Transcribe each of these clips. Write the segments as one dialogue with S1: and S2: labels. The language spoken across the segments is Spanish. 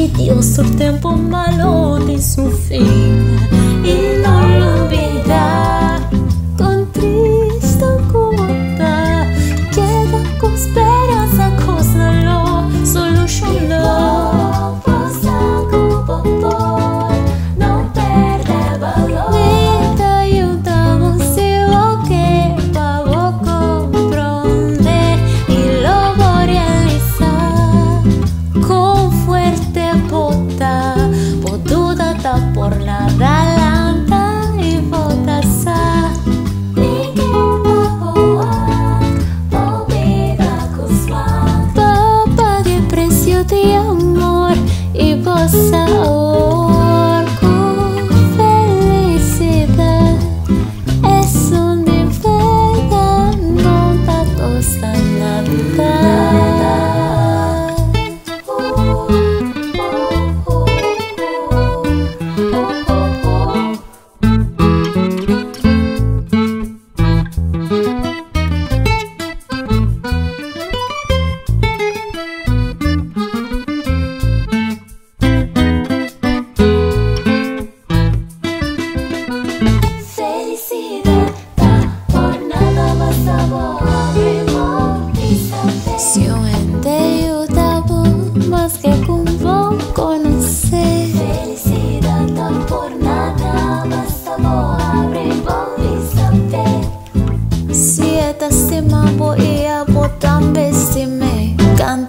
S1: que Dios o tempo malo tem seu fim. por la galanta y fotasa. Pague precio de amor y goza.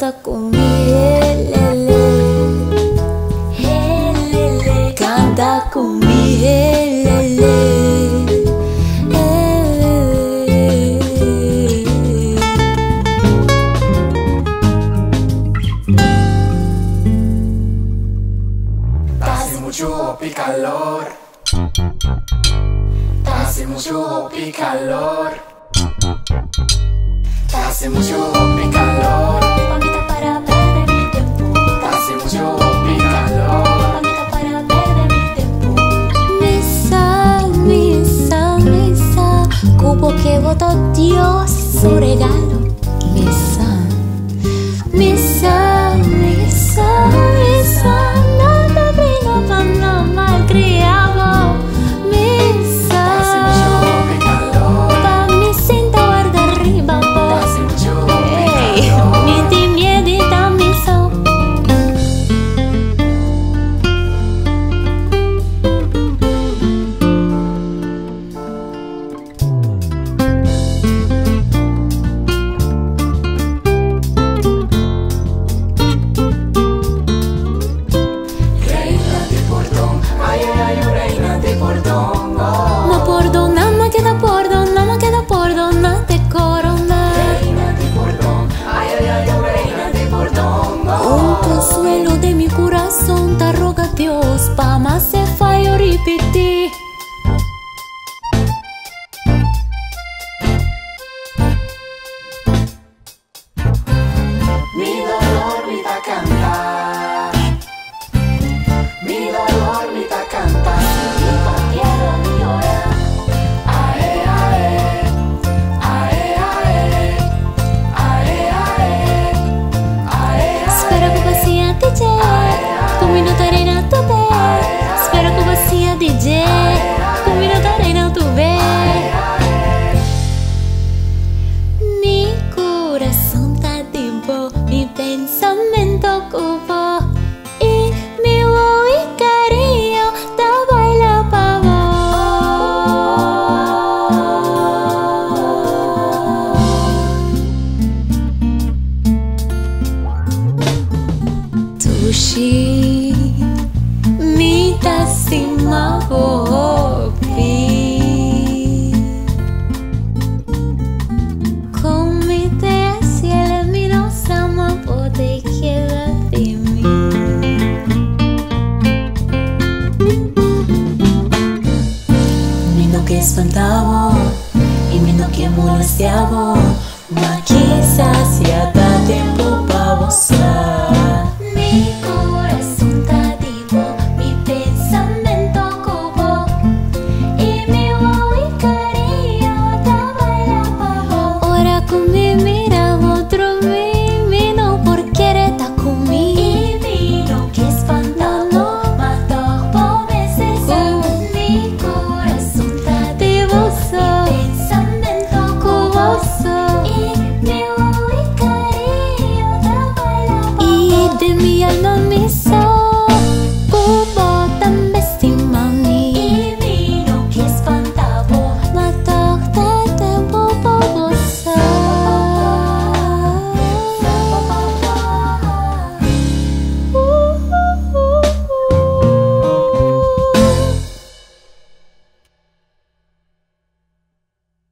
S1: canta con mi elele. Canta con mi elele. Hace mucho y calor. Hace mucho y calor. Hace mucho y calor. とってよ。それが spamas se fai ripeti much.